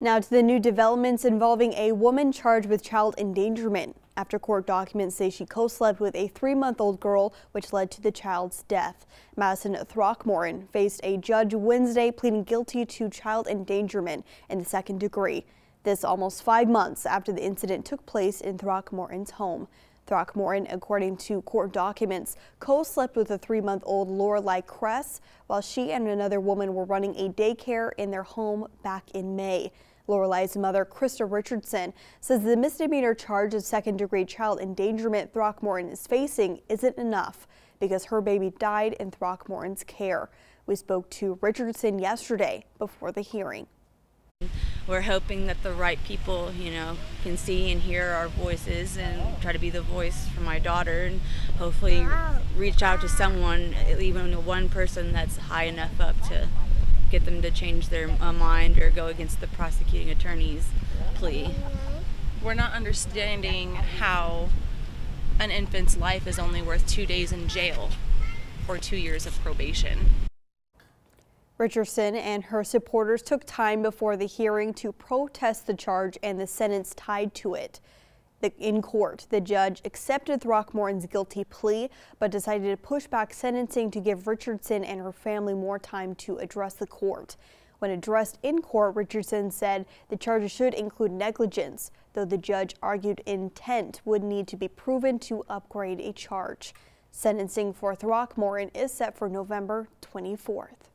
Now to the new developments involving a woman charged with child endangerment after court documents say she co-slept with a three-month-old girl, which led to the child's death. Madison Throckmorton faced a judge Wednesday pleading guilty to child endangerment in the second degree. This almost five months after the incident took place in Throckmorton's home. Throckmorton, according to court documents, co-slept with a three-month-old Lorelai Kress while she and another woman were running a daycare in their home back in May. Lorelai's mother, Krista Richardson, says the misdemeanor charge of second-degree child endangerment Throckmorton is facing isn't enough because her baby died in Throckmorton's care. We spoke to Richardson yesterday before the hearing. We're hoping that the right people, you know, can see and hear our voices and try to be the voice for my daughter and hopefully reach out to someone, even one person that's high enough up to get them to change their uh, mind or go against the prosecuting attorney's plea. We're not understanding how an infant's life is only worth two days in jail or two years of probation. Richardson and her supporters took time before the hearing to protest the charge and the sentence tied to it. The, in court, the judge accepted Throckmorton's guilty plea, but decided to push back sentencing to give Richardson and her family more time to address the court. When addressed in court, Richardson said the charges should include negligence, though the judge argued intent would need to be proven to upgrade a charge. Sentencing for Throckmorton is set for November 24th.